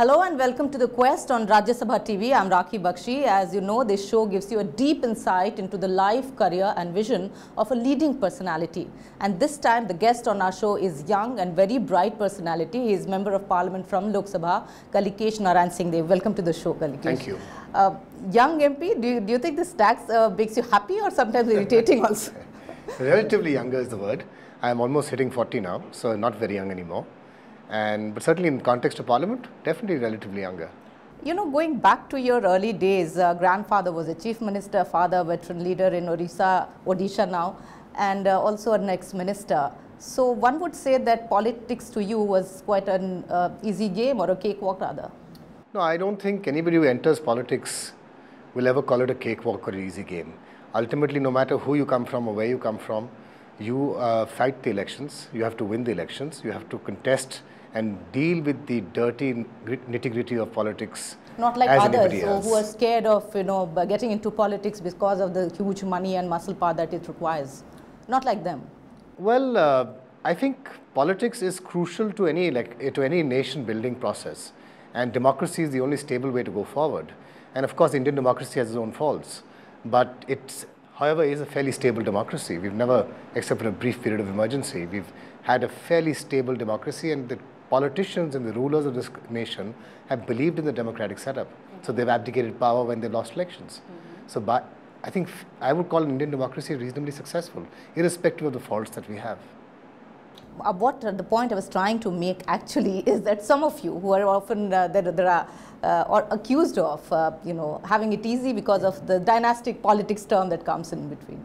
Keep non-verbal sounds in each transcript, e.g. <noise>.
Hello and welcome to the Quest on Rajya Sabha TV. I'm Rakhee Bakshee. As you know, this show gives you a deep insight into the life, career and vision of a leading personality. And this time the guest on our show is young and very bright personality. He is Member of Parliament from Lok Sabha, Kalikesh Narayan Singh Deo. Welcome to the show, Kalikesh. Thank you. Uh, young MP, do you, do you think this tax uh, makes you happy or sometimes irritating also? <laughs> Relatively younger is the word. I'm almost hitting 40 now, so not very young anymore. And but certainly in the context of Parliament, definitely relatively younger. You know, going back to your early days, uh, grandfather was a chief minister, father veteran leader in Odisha, Odisha now, and uh, also an ex-minister. So one would say that politics to you was quite an uh, easy game or a cakewalk rather. No, I don't think anybody who enters politics will ever call it a cakewalk or an easy game. Ultimately, no matter who you come from or where you come from, you uh, fight the elections, you have to win the elections, you have to contest and deal with the dirty nitty gritty of politics. Not like others anybody who, else. who are scared of, you know, getting into politics because of the huge money and muscle power that it requires. Not like them. Well, uh, I think politics is crucial to any like eh, to any nation building process, and democracy is the only stable way to go forward. And of course, Indian democracy has its own faults, but it's however is a fairly stable democracy. We've never, except for a brief period of emergency, we've had a fairly stable democracy, and the politicians and the rulers of this nation have believed in the democratic setup. So they've abdicated power when they lost elections. So, by, I think I would call Indian democracy reasonably successful, irrespective of the faults that we have. Uh, what uh, the point I was trying to make actually <laughs> is that some of you who are often uh, there, there are uh, or accused of uh, you know having it easy because of the dynastic politics term that comes in between.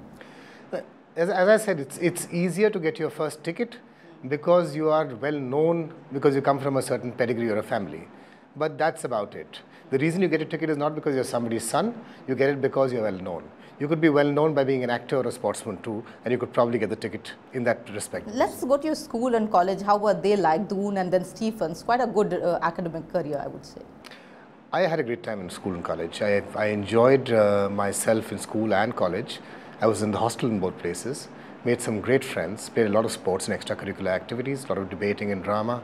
As, as I said, it's, it's easier to get your first ticket because you are well known, because you come from a certain pedigree or a family. But that's about it. The reason you get a ticket is not because you're somebody's son, you get it because you're well known. You could be well known by being an actor or a sportsman too, and you could probably get the ticket in that respect. Let's go to your school and college. How were they like? Doon and then Stephens. Quite a good uh, academic career, I would say. I had a great time in school and college. I, I enjoyed uh, myself in school and college. I was in the hostel in both places, made some great friends, played a lot of sports and extracurricular activities, a lot of debating and drama,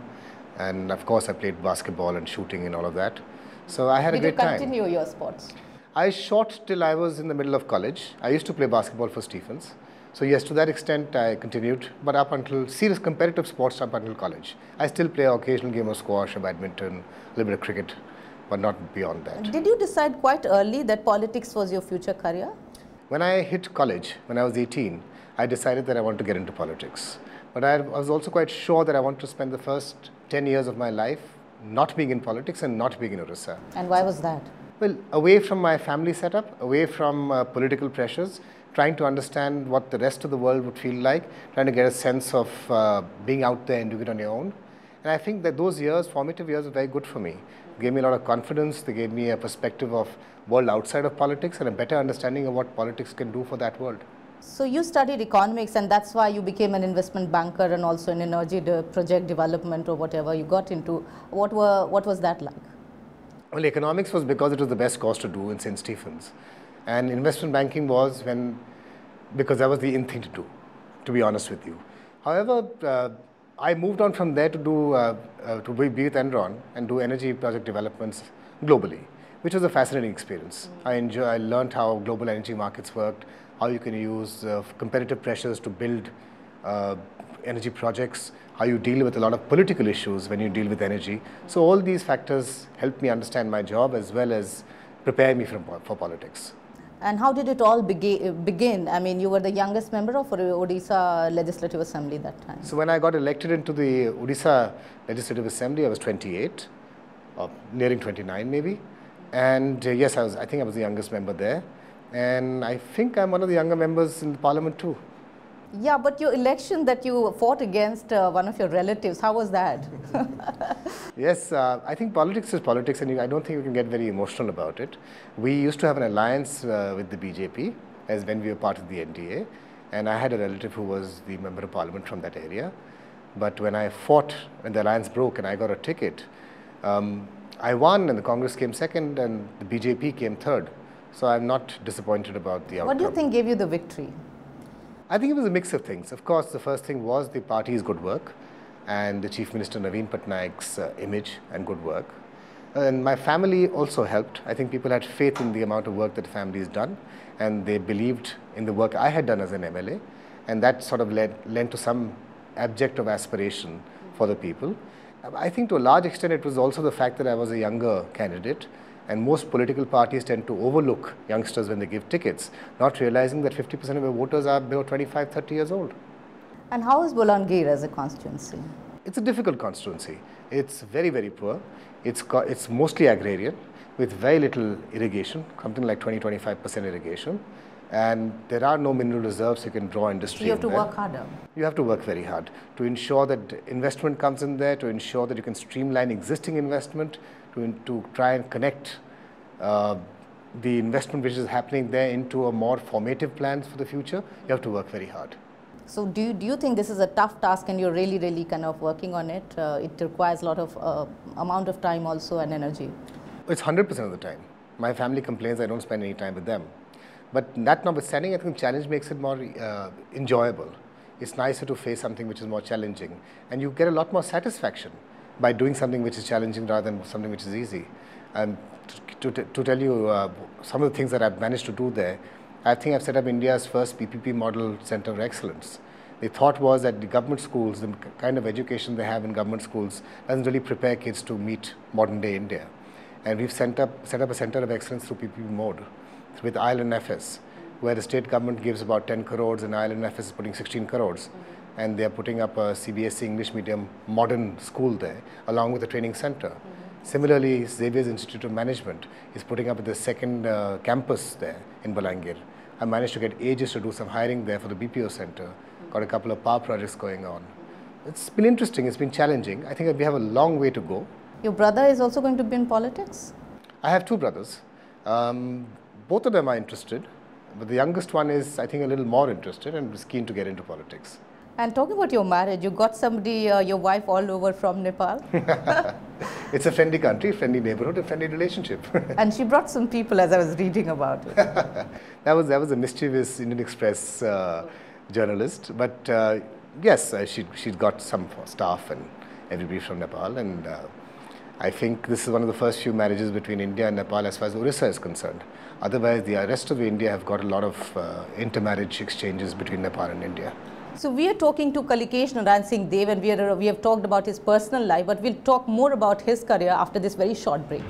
and of course I played basketball and shooting and all of that. So I had Did a you great time. continue your sports? I shot till I was in the middle of college. I used to play basketball for Stephens. So yes, to that extent I continued, but up until serious competitive sports up until college. I still play occasional game of squash or badminton, a little bit of cricket, but not beyond that. Did you decide quite early that politics was your future career? When I hit college, when I was 18, I decided that I want to get into politics. But I, was also quite sure that I want to spend the first 10 years of my life not being in politics and not being in Orissa. And why was that? Well, away from my family setup, away from uh, political pressures, trying to understand what the rest of the world would feel like, trying to get a sense of uh, being out there and doing it on your own. And I think that those years, formative years, were very good for me. gave me a lot of confidence. They gave me a perspective of world outside of politics and a better understanding of what politics can do for that world. So you studied economics and that's why you became an investment banker and also in energy de- project development or whatever you got into. What were what was that like? Well, economics was because it was the best course to do in St. Stephen's. And investment banking was when, because that was the in thing to do, to be honest with you. However, uh, I moved on from there to do, uh, uh, to be with Enron and do energy project developments globally, which was a fascinating experience. I enjoy, I learned how global energy markets worked, how you can use uh, competitive pressures to build uh, energy projects, how you deal with a lot of political issues when you deal with energy. So all these factors helped me understand my job as well as prepare me from, for politics. And how did it all begi- begin? I mean, you were the youngest member of Odisha Legislative Assembly that time. So when I got elected into the Odisha Legislative Assembly, I was 28, or nearing 29 maybe. And uh, yes, I was. I think I was the youngest member there, and I think I'm one of the younger members in the Parliament too. Yeah, but your election that you fought against uh, one of your relatives, how was that? <laughs> Yes, uh, I think politics is politics, and you, I don't think you can get very emotional about it. We used to have an alliance uh, with the BJP as when we were part of the NDA, and I had a relative who was the member of parliament from that area. But when I fought, when the alliance broke and I got a ticket, um, I won, and the Congress came second, and the BJP came third. So I'm not disappointed about the outcome. what do you think gave you the victory? I think it was a mix of things. Of course, the first thing was the party's good work and the Chief Minister Naveen Patnaik's uh, image and good work. And my family also helped. I think people had faith in the amount of work that the family has done, and they believed in the work I had done as an MLA, and that sort of led, led to some abject of aspiration for the people. I think to a large extent it was also the fact that I was a younger candidate, and most political parties tend to overlook youngsters when they give tickets, not realizing that 50% of their voters are below 25, 30 years old. And how is Bolangir as a constituency? It's a difficult constituency. It's very, very poor. It's, it's mostly agrarian with very little irrigation, something like 20, 25% irrigation. And there are no mineral reserves you can draw industry. You have to there. work harder. You have to work very hard to ensure that investment comes in there, to ensure that you can streamline existing investment, to, to try and connect uh, the investment which is happening there into a more formative plans for the future. You have to work very hard. So do you, do you think this is a tough task and you're really, really kind of working on it? Uh, it requires a lot of uh, amount of time also and energy. It's 100% of the time. My family complains I don't spend any time with them. But that notwithstanding, I think challenge makes it more uh, enjoyable. It's nicer to face something which is more challenging. And you get a lot more satisfaction by doing something which is challenging rather than something which is easy. And to, to, to tell you uh, some of the things that I've managed to do there, I think I've set up India's first PPP model center of excellence. The thought was that the government schools, the kind of education they have in government schools, doesn't really prepare kids to meet modern day India. And we've set up, set up a center of excellence through PPP mode with IL&FS, where the state government gives about 10 crores and IL&FS is putting 16 crores. Mm-hmm. And they're putting up a CBSE English medium modern school there, along with a training center. Mm-hmm. Similarly, Xavier's Institute of Management is putting up the second uh, campus there in Bolangir. I managed to get Aegis to do some hiring there for the BPO center. Mm-hmm. Got a couple of power projects going on. It's been interesting, it's been challenging. I think we have a long way to go. Your brother is also going to be in politics? I have two brothers. Um, both of them are interested, but the youngest one is, I think, a little more interested and is keen to get into politics. And talking about your marriage, you got somebody, uh, your wife, all over from Nepal. <laughs> it's a friendly country, friendly neighborhood, a friendly relationship. <laughs> and she brought some people, as I was reading about it. <laughs> that was that was a mischievous Indian Express uh, journalist, but uh, yes, uh, she she got some staff and everybody from Nepal, and uh, I think this is one of the first few marriages between India and Nepal as far as Orissa is concerned. Otherwise, the rest of India have got a lot of uh, intermarriage exchanges between Nepal and India. So we are talking to Kalikesh Narayan Singh Deo and we, are, we have talked about his personal life, but we'll talk more about his career after this very short break.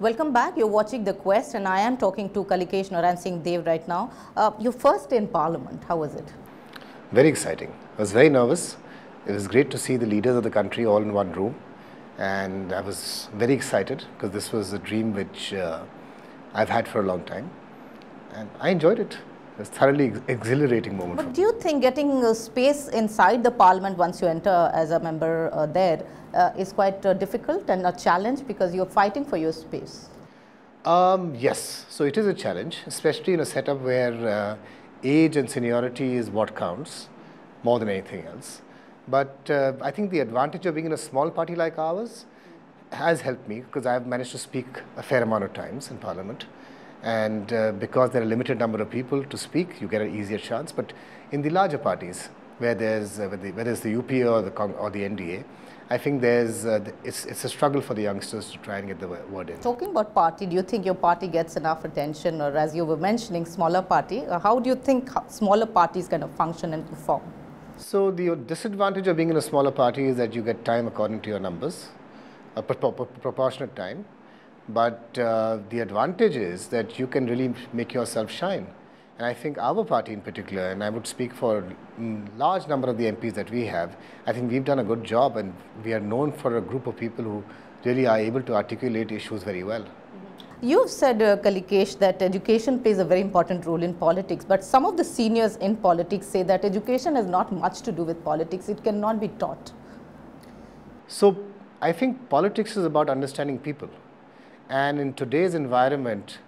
Welcome back. You're watching The Quest and I am talking to Kalikesh Narayan Singh Deo right now. Uh, your first day in Parliament, how was it? Very exciting. I was very nervous. It was great to see the leaders of the country all in one room and I was very excited because this was a dream which uh, I've had for a long time, and I enjoyed it. It was thoroughly exhilarating moment. But do you think getting a space inside the parliament once you enter as a member uh, there uh, is quite uh, difficult and a challenge because you're fighting for your space? Um, yes, so it is a challenge, especially in a setup where uh, age and seniority is what counts more than anything else. But uh, I think the advantage of being in a small party like ours has helped me because I've managed to speak a fair amount of times in Parliament. And uh, because there are a limited number of people to speak, you get an easier chance. But in the larger parties, where there's uh, whether it's the UPA or the or the NDA, I think there's uh, it's it's a struggle for the youngsters to try and get the word in. Talking about party, do you think your party gets enough attention, or as you were mentioning, smaller party? Uh, how do you think smaller parties kind of function and perform? So the disadvantage of being in a smaller party is that you get time according to your numbers, a pro pro proportionate time. But uh, the advantage is that you can really make yourself shine. And I think our party in particular, and I would speak for a large number of the MPs that we have, I think we've done a good job and we are known for a group of people who really are able to articulate issues very well. You've said, uh, Kalikesh, that education plays a very important role in politics, but some of the seniors in politics say that education has not much to do with politics, it cannot be taught. So, I think politics is about understanding people. And in today's environment,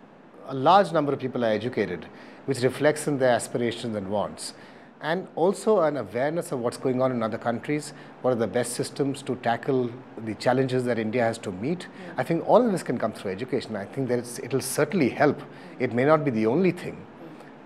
a large number of people are educated, which reflects in their aspirations and wants and also an awareness of what's going on in other countries, what are the best systems to tackle the challenges that India has to meet. Yeah. I think all of this can come through education. I think that it will certainly help. It may not be the only thing,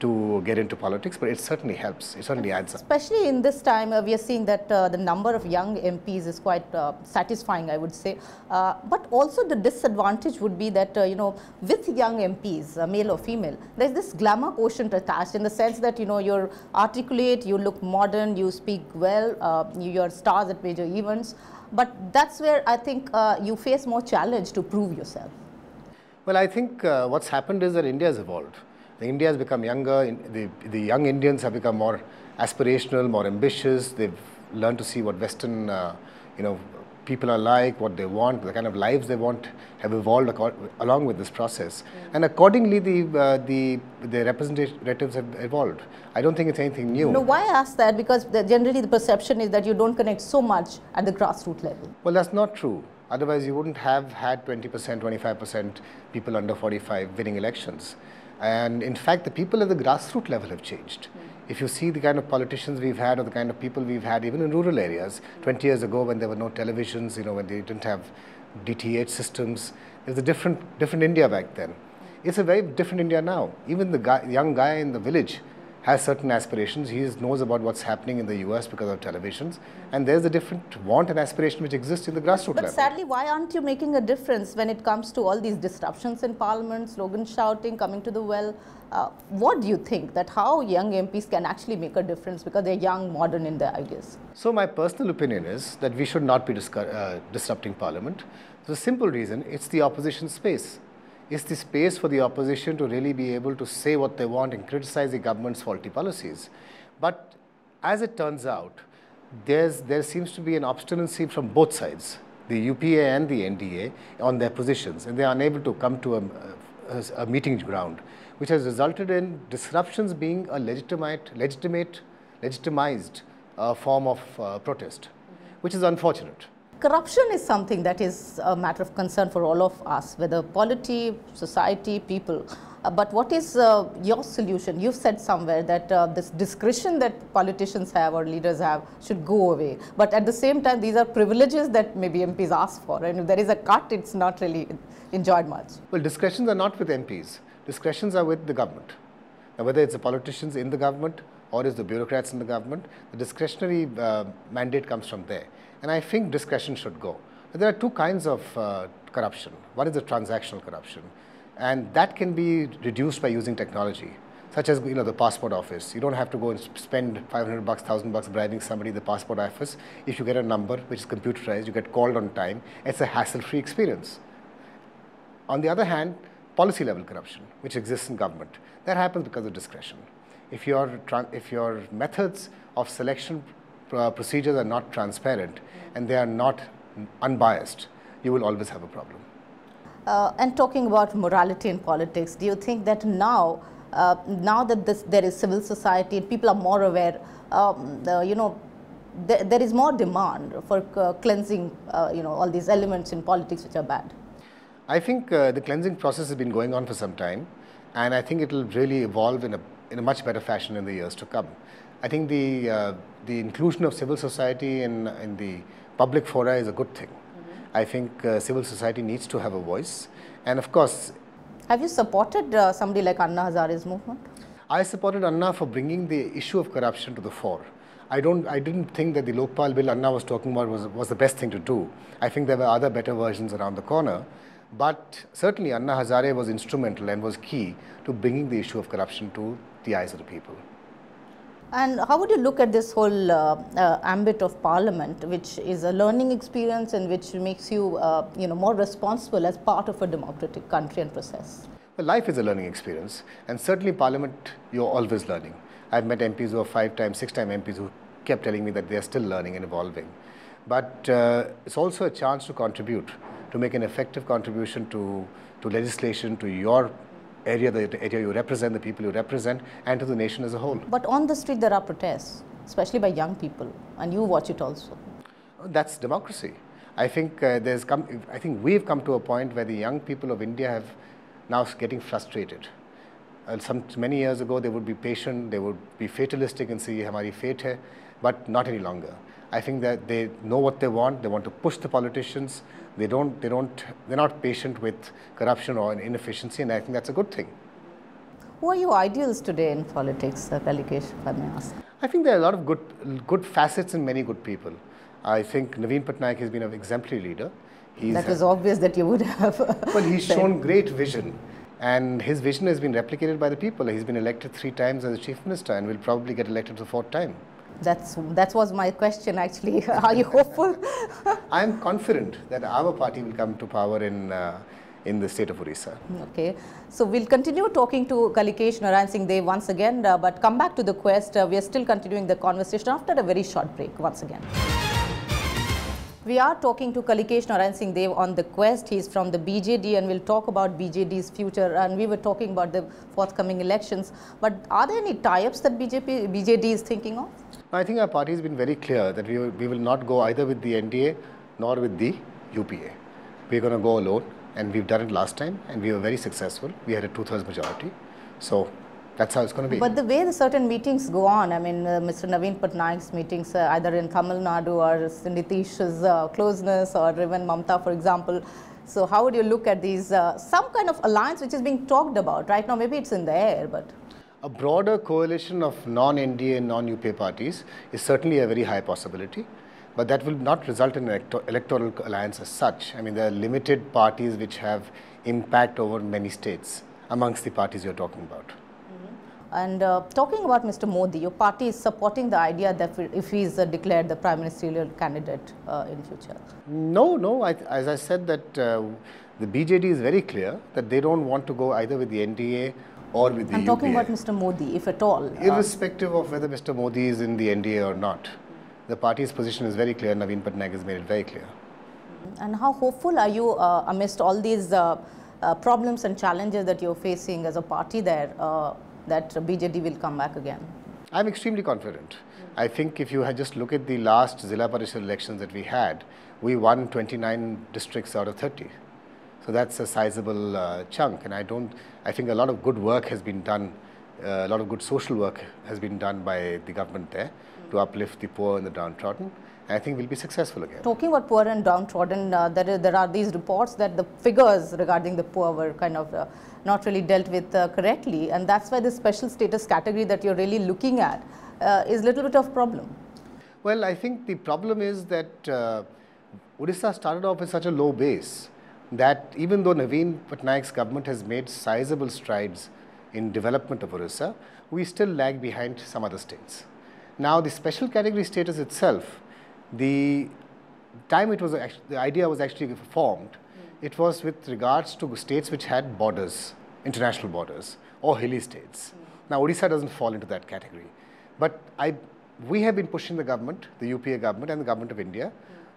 to get into politics, but it certainly helps. It certainly adds up. Especially in this time, uh, we are seeing that uh, the number of young MPs is quite uh, satisfying, I would say. Uh, but also the disadvantage would be that, uh, you know, with young MPs, uh, male or female, there's this glamour quotient attached in the sense that, you know, you're articulate, you look modern, you speak well, you're stars at major events. But that's where I think you face more challenge to prove yourself. Well, I think what's happened is that India has evolved. The India has become younger, the, the young Indians have become more aspirational, more ambitious. They've learned to see what Western, uh, you know, people are like, what they want, the kind of lives they want have evolved along with this process. Mm. And accordingly, the, uh, the, the representatives have evolved. I don't think it's anything new. No, why I ask that? Because the, generally the perception is that you don't connect so much at the grassroots level. Well, that's not true. Otherwise, you wouldn't have had 20%, 25% people under 45 winning elections. And in fact, the people at the grassroots level have changed. Mm. If you see the kind of politicians we've had or the kind of people we've had even in rural areas, 20 years ago when there were no televisions, you know, when they didn't have DTH systems, it was a different, different India back then. It's a very different India now. Even the guy, young guy in the village has certain aspirations. He knows about what's happening in the US because of televisions. And there's a different want and aspiration which exists in the grassroots but level. But sadly, why aren't you making a difference when it comes to all these disruptions in parliament, slogan shouting, coming to the well? Uh, what do you think that how young MPs can actually make a difference because they're young, modern in their ideas? So my personal opinion is that we should not be uh, disrupting parliament. The simple reason, it's the opposition space is the space for the opposition to really be able to say what they want and criticize the government's faulty policies. But as it turns out, there's, there seems to be an obstinacy from both sides, the UPA and the NDA, on their positions, and they are unable to come to a, a, a meeting ground, which has resulted in disruptions being a legitimate, legitimate legitimized uh, form of uh, protest, which is unfortunate. Corruption is something that is a matter of concern for all of us, whether polity, society, people. Uh, but what is uh, your solution? You've said somewhere that uh, this discretion that politicians have or leaders have should go away. But at the same time, these are privileges that maybe MPs ask for. And if there is a cut, it's not really enjoyed much. Well, discretions are not with MPs. Discretions are with the government. Now, whether it's the politicians in the government or is the bureaucrats in the government, the discretionary uh, mandate comes from there. And I think discretion should go. There are two kinds of uh, corruption. One is the transactional corruption, and that can be reduced by using technology, such as you know the passport office. You don't have to go and spend 500 bucks, 1000 bucks bribing somebody at the passport office. If you get a number which is computerized, you get called on time. It's a hassle-free experience. On the other hand, policy level corruption, which exists in government, that happens because of discretion. If your, if your methods of selection uh, procedures are not transparent and they are not unbiased, you will always have a problem. Uh, and talking about morality in politics, do you think that now, uh, now that this, there is civil society and people are more aware, um, you know, th there is more demand for uh, cleansing, uh, you know, all these elements in politics which are bad? I think uh, the cleansing process has been going on for some time, and I think it will really evolve in a, in a much better fashion in the years to come. I think the, uh, the inclusion of civil society in, in the public fora is a good thing. Mm -hmm. I think uh, civil society needs to have a voice. And of course, have you supported uh, somebody like Anna Hazare's movement? I supported Anna for bringing the issue of corruption to the fore. I don't. I didn't think that the Lokpal bill Anna was talking about was was the best thing to do. I think there were other better versions around the corner, but certainly Anna Hazare was instrumental and was key to bringing the issue of corruption to the eyes of the people. And how would you look at this whole uh, uh, ambit of parliament, which is a learning experience and which makes you, uh, you know, more responsible as part of a democratic country and process? Well, life is a learning experience, and certainly parliament, you're always learning. I've met MPs who are five times, six time MPs who kept telling me that they're still learning and evolving. But uh, it's also a chance to contribute, to make an effective contribution to, to legislation, to your area, the area you represent, the people you represent, and to the nation as a whole. But on the street, there are protests, especially by young people, and you watch it also. That's democracy. I think uh, there's come. I think we've come to a point where the young people of India have now getting frustrated. Uh, some many years ago, they would be patient, they would be fatalistic and say, "Hamari fate hai," but not any longer. I think that they know what they want. They want to push the politicians. They don't, they don't, they're not patient with corruption or inefficiency, and I think that's a good thing. Who are your ideals today in politics, uh, Kalikesh, if I may ask? I think there are a lot of good, good facets in many good people. I think Naveen Patnaik has been an exemplary leader. He's that was obvious that you would have. <laughs> well, he's shown great vision, and his vision has been replicated by the people. He's been elected three times as a chief minister, and will probably get elected the fourth time. That's that was my question actually. <laughs> Are you hopeful? <laughs> I am confident that our party will come to power in. Uh, in the state of Orissa. Okay, so we'll continue talking to Kalikesh Narayan Singh Deo once again, uh, but come back to the quest. Uh, we are still continuing the conversation after a very short break once again. We are talking to Kalikesh Narayan Singh Deo on the quest. He's from the BJD and we'll talk about BJD's future. And we were talking about the forthcoming elections. But are there any tie-ups that BJP, BJD is thinking of? I think our party has been very clear that we, we will not go either with the NDA nor with the UPA. We're going to go alone and we've done it last time and we were very successful. We had a two-thirds majority. So that's how it's going to be. But the way the certain meetings go on, I mean, uh, Mr. Naveen Patnaik's meetings, uh, either in Tamil Nadu or Nitish's uh, closeness or even Mamta, for example. So how would you look at these, uh, some kind of alliance which is being talked about right now? Maybe it's in the air, but... A broader coalition of non-NDA and non-UPA parties is certainly a very high possibility. But that will not result in an electoral alliance as such. I mean, there are limited parties which have impact over many states amongst the parties you're talking about. And uh, talking about Mr. Modi, your party is supporting the idea that if he is uh, declared the prime ministerial candidate uh, in future. No, no. I, as I said, that uh, the BJD is very clear that they don't want to go either with the NDA or with the I'm talking about Mr. Modi, if at all. Uh, Irrespective of whether Mr. Modi is in the NDA or not, the party's position is very clear. Naveen Patnaik has made it very clear. And how hopeful are you uh, amidst all these problems and challenges that you're facing as a party there? that BJD will come back again? I'm extremely confident. I think if you had just look at the last Zilla Parishad elections that we had, we won 29 districts out of 30. So that's a sizable uh, chunk, and I don't. I think a lot of good work has been done. Uh, a lot of good social work has been done by the government there to uplift the poor and the downtrodden. And I think we'll be successful again. Talking about poor and downtrodden, uh, there, is, there are these reports that the figures regarding the poor were kind of uh, not really dealt with uh, correctly, and that's why the special status category that you're really looking at uh, is a little bit of problem. Well, I think the problem is that uh, Odisha started off with such a low base that even though Naveen Patnaik's government has made sizable strides in development of Odisha, we still lag behind some other states. Now, the special category status itself the time it was the idea was actually formed, it was with regards to states which had borders, international borders, or hilly states. Now, Odisha doesn't fall into that category. But I, we have been pushing the government, the UPA government and the government of India.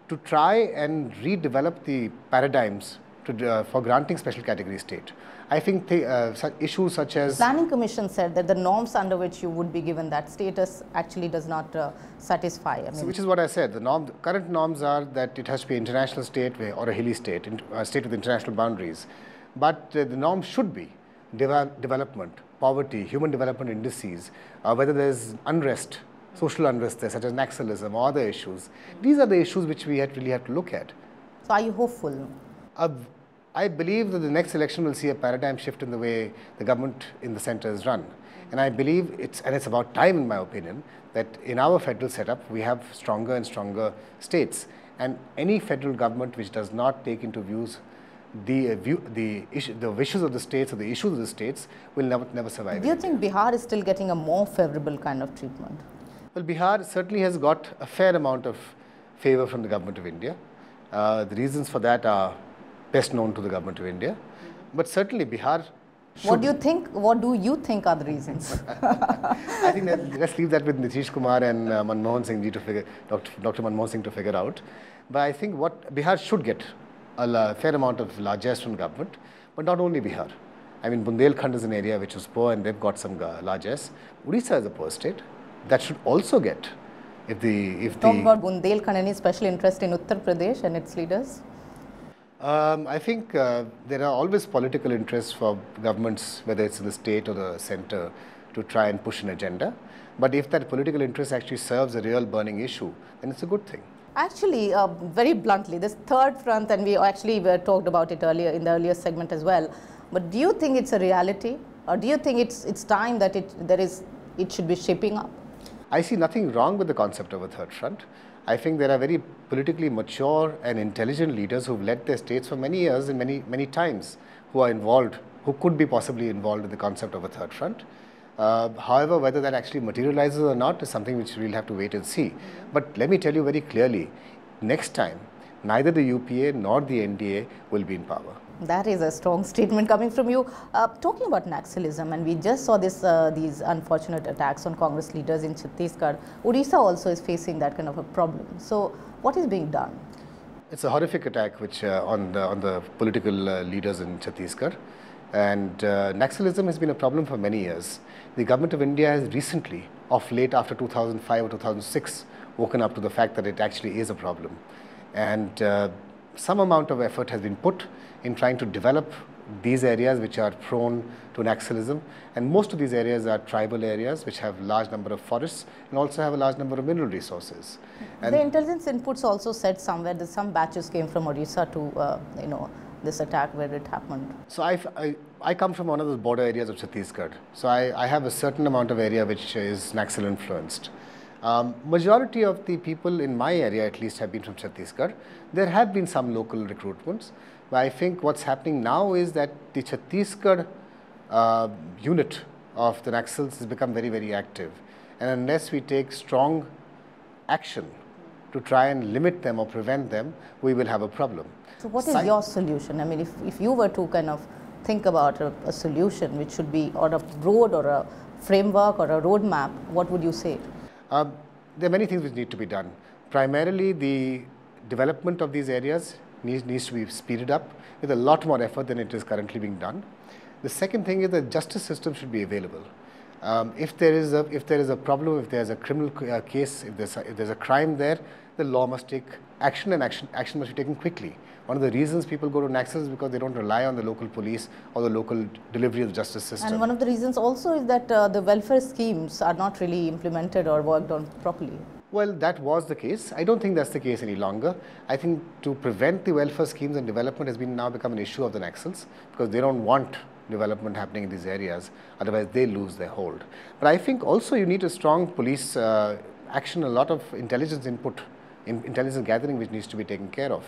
To try and redevelop the paradigms to, uh, for granting special category state. I think the, uh, such issues such as planning commission said that the norms under which you would be given that status actually does not uh, satisfy. I mean, so which is what I said. The norm, current norms are that it has to be international state or a hilly state, a state with international boundaries. But uh, the norm should be development, poverty, human development indices, uh, whether there is unrest, social unrest such as naxalism or other issues. These are the issues which we have really have to look at. So are you hopeful? I believe that the next election will see a paradigm shift in the way the government in the center is run. And I believe it's, and it's about time in my opinion, that in our federal setup we have stronger and stronger states. And any federal government which does not take into views the, uh, view, the, issue, the wishes of the states or the issues of the states will never, never survive. Do you think Bihar is still getting a more favorable kind of treatment? Well, Bihar certainly has got a fair amount of favor from the government of India. Uh, the reasons for that are best known to the government of India. But certainly Bihar what do you think? What do you think are the reasons? <laughs> I think that, let's leave that with Nitish Kumar and uh, Manmohan Singh ji to figure, Dr. Dr. Manmohan Singh to figure out. But I think what Bihar should get a fair amount of largesse from government, but not only Bihar. I mean, Bundelkhand is an area which is poor and they've got some largesse. Odisha is a poor state. That should also get if the if Talk the about Bundelkhand, any special interest in Uttar Pradesh and its leaders? Um, I think uh, there are always political interests for governments, whether it's in the state or the center, to try and push an agenda. But if that political interest actually serves a real burning issue, then it's a good thing. Actually, uh, very bluntly, this third front, and we actually we talked about it earlier in the earlier segment as well. But do you think it's a reality? Or do you think it's, it's time that it, there is, it should be shaping up? I see nothing wrong with the concept of a third front. I think there are very politically mature and intelligent leaders who've led their states for many years and many, many times who are involved, who could be possibly involved in the concept of a third front. Uh, however, whether that actually materializes or not is something which we'll have to wait and see. But let me tell you very clearly, next time, neither the UPA nor the NDA will be in power. That is a strong statement coming from you. Uh, talking about Naxalism, and we just saw this uh, these unfortunate attacks on Congress leaders in Chhattisgarh. Odisha also is facing that kind of a problem. So, what is being done? It's a horrific attack which uh, on the on the political uh, leaders in Chhattisgarh, and uh, Naxalism has been a problem for many years. The government of India has recently, of late after 2005 or 2006, woken up to the fact that it actually is a problem, and uh, some amount of effort has been put in trying to develop these areas which are prone to naxalism and most of these areas are tribal areas which have large number of forests and also have a large number of mineral resources. And the intelligence inputs also said somewhere that some batches came from Odisha to, uh, you know, this attack where it happened. So I, I, I, come from one of those border areas of Chhattisgarh. So I, I have a certain amount of area which is Naxal influenced. Um, majority of the people in my area at least have been from Chhattisgarh. There have been some local recruitments, but I think what's happening now is that the Chhattisgarh uh, unit of the Naxals has become very, very active. And unless we take strong action to try and limit them or prevent them, we will have a problem. So what is your solution? I mean, if, if you were to kind of think about a, a solution which should be or a road or a framework or a roadmap, what would you say? Uh, there are many things which need to be done. Primarily, the development of these areas needs, needs to be speeded up with a lot more effort than it is currently being done. The second thing is the justice system should be available. Um, if there is a if there is a problem, if there is a criminal uh, case, if there's a, if there's a crime there, the law must take action and action action must be taken quickly. One of the reasons people go to Naxals is because they don't rely on the local police or the local delivery of the justice system. And one of the reasons also is that uh, the welfare schemes are not really implemented or worked on properly. Well, that was the case. I don't think that's the case any longer. I think to prevent the welfare schemes and development has been now become an issue of the Naxals because they don't want development happening in these areas, otherwise they lose their hold. But I think also you need a strong police uh, action, a lot of intelligence input, in intelligence gathering which needs to be taken care of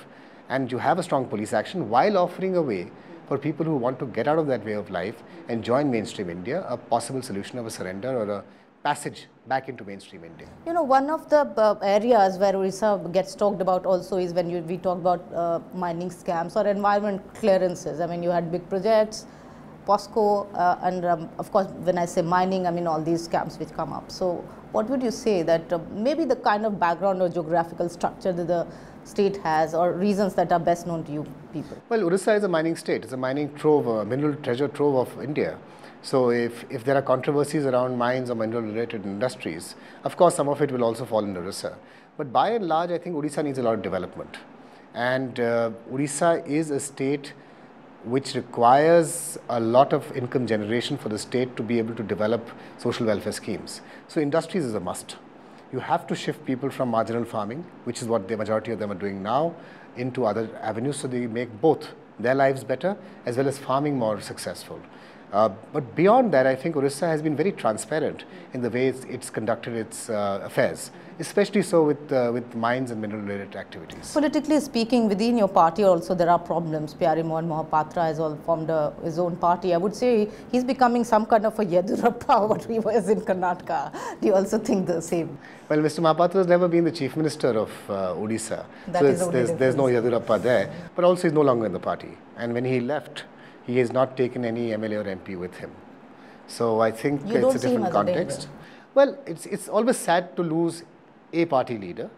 and you have a strong police action while offering a way for people who want to get out of that way of life and join mainstream India, a possible solution of a surrender or a passage back into mainstream India. You know, one of the uh, areas where Orissa gets talked about also is when you, we talk about uh, mining scams or environment clearances. I mean, you had big projects, POSCO, uh, and um, of course, when I say mining, I mean all these camps which come up. So, what would you say that uh, maybe the kind of background or geographical structure that the state has or reasons that are best known to you people? Well, Orissa is a mining state. It's a mining trove, a mineral treasure trove of India. So if, if there are controversies around mines or mineral related industries, of course some of it will also fall in Orissa. But by and large, I think Orissa needs a lot of development. And uh, is a state which requires a lot of income generation for the state to be able to develop social welfare schemes. So industries is a must you have to shift people from marginal farming, which is what the majority of them are doing now, into other avenues so they make both their lives better as well as farming more successful. Uh, but beyond that, I think Orissa has been very transparent in the way it's, it's conducted its uh, affairs, especially so with, uh, with mines and mineral related activities. Politically speaking, within your party also there are problems. Pyare Mohan Mohapatra has all formed a, his own party. I would say he's becoming some kind of a Yediyurappa, <laughs> what he was in Karnataka. Do you also think the same? Well, Mr. Mohapatra has never been the chief minister of uh, Odisha. That so there's, there's no Yediyurappa there, but also he's no longer in the party. And when he left, he has not taken any MLA or MP with him. So I think you it's a different context. A well, it's, it's always sad to lose a party leader,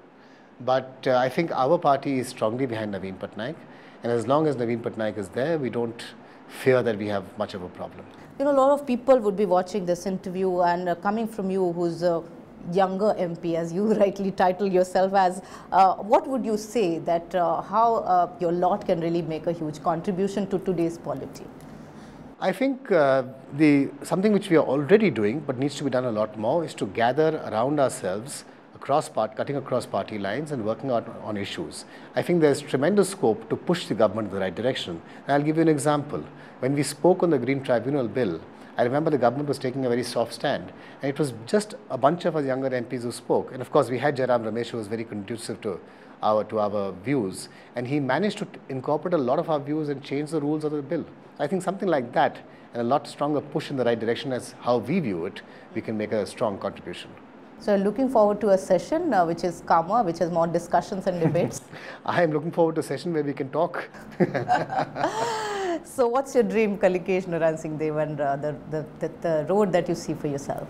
but uh, I think our party is strongly behind Naveen Patnaik. And as long as Naveen Patnaik is there, we don't fear that we have much of a problem. You know, a lot of people would be watching this interview and uh, coming from you who's uh, younger MP, as you <laughs> rightly title yourself as, uh, what would you say that uh, how uh, your lot can really make a huge contribution to today's polity? I think uh, the something which we are already doing, but needs to be done a lot more, is to gather around ourselves across part, cutting across party lines and working out on issues. I think there's tremendous scope to push the government in the right direction. And I'll give you an example. When we spoke on the Green Tribunal bill, I remember the government was taking a very soft stand, and it was just a bunch of us younger MPs who spoke. And of course, we had Jairam Ramesh, who was very conducive to our, to our views, and he managed to incorporate a lot of our views and change the rules of the bill. I think something like that, and a lot stronger push in the right direction as how we view it, we can make a strong contribution. So looking forward to a session uh, which is calmer, which has more discussions and debates. <laughs> I am looking forward to a session where we can talk. <laughs> so what's your dream, Kalikesh Naran Singh Deo, and uh, the, the, the, the road that you see for yourself?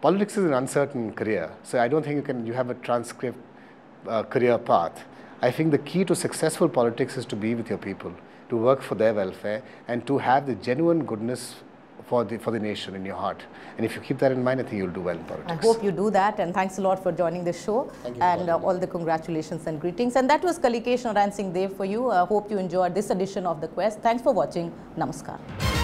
Politics is an uncertain career, so I don't think you can you have a transcript uh, career path. I think the key to successful politics is to be with your people, to work for their welfare, and to have the genuine goodness for the for the nation in your heart. And if you keep that in mind, I think you'll do well in politics. I hope you do that, and thanks a lot for joining the show. and uh, all the congratulations and greetings. And that was Kalikesh Naran Singh Deo for you. I uh, hope you enjoyed this edition of The Quest. Thanks for watching. Namaskar.